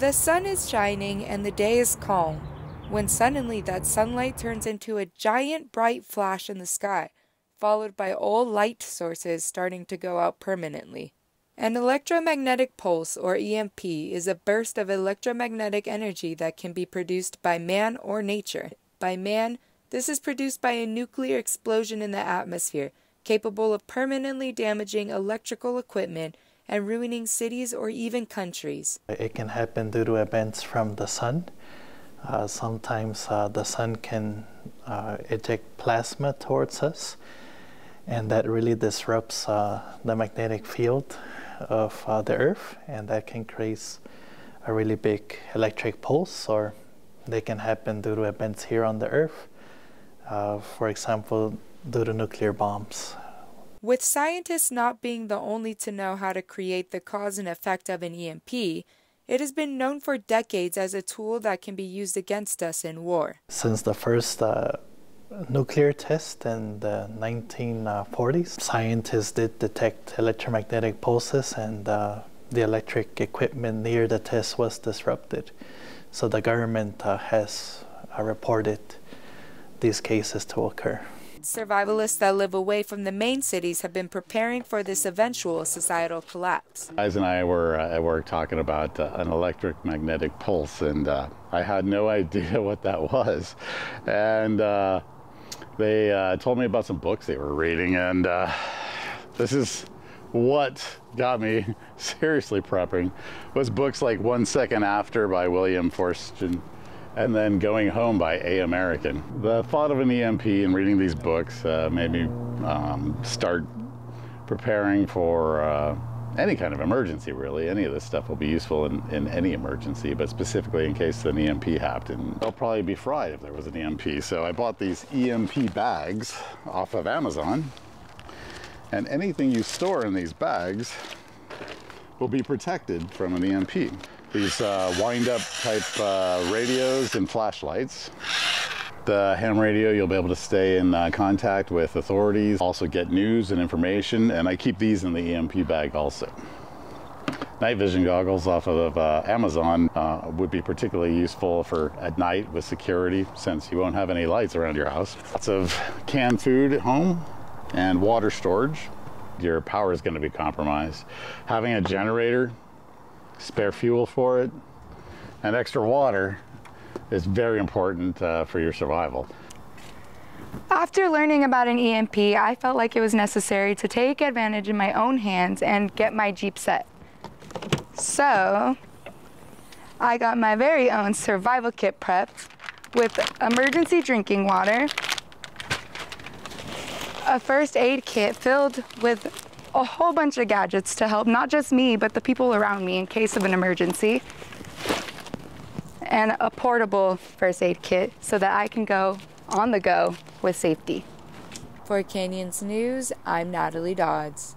The sun is shining and the day is calm, when suddenly that sunlight turns into a giant bright flash in the sky, followed by all light sources starting to go out permanently. An electromagnetic pulse, or EMP, is a burst of electromagnetic energy that can be produced by man or nature. By man, this is produced by a nuclear explosion in the atmosphere, capable of permanently damaging electrical equipment and ruining cities or even countries. It can happen due to events from the sun. Uh, sometimes uh, the sun can uh, eject plasma towards us, and that really disrupts uh, the magnetic field of uh, the Earth, and that can create a really big electric pulse, or they can happen due to events here on the Earth. Uh, for example, due to nuclear bombs. With scientists not being the only to know how to create the cause and effect of an EMP, it has been known for decades as a tool that can be used against us in war. Since the first uh, nuclear test in the 1940s, scientists did detect electromagnetic pulses and uh, the electric equipment near the test was disrupted. So the government uh, has uh, reported these cases to occur. Survivalists that live away from the main cities have been preparing for this eventual societal collapse. Guys and I were uh, at work talking about uh, an electromagnetic pulse, and uh, I had no idea what that was. And uh, they uh, told me about some books they were reading, and uh, this is what got me seriously prepping was books like One Second After by William Forstchen and then Going Home by A. American. The thought of an EMP and reading these books uh, made me um, start preparing for uh, any kind of emergency, really. Any of this stuff will be useful in, in any emergency, but specifically in case an EMP happened. I'll probably be fried if there was an EMP. So I bought these EMP bags off of Amazon. And anything you store in these bags will be protected from an EMP these uh, wind-up type uh, radios and flashlights. The ham radio, you'll be able to stay in uh, contact with authorities, also get news and information, and I keep these in the EMP bag also. Night vision goggles off of uh, Amazon uh, would be particularly useful for at night with security since you won't have any lights around your house. Lots of canned food at home and water storage. Your power is going to be compromised. Having a generator spare fuel for it, and extra water is very important uh, for your survival. After learning about an EMP, I felt like it was necessary to take advantage in my own hands and get my Jeep set. So, I got my very own survival kit prepped with emergency drinking water, a first aid kit filled with a whole bunch of gadgets to help not just me, but the people around me in case of an emergency. And a portable first aid kit so that I can go on the go with safety. For Canyons News, I'm Natalie Dodds.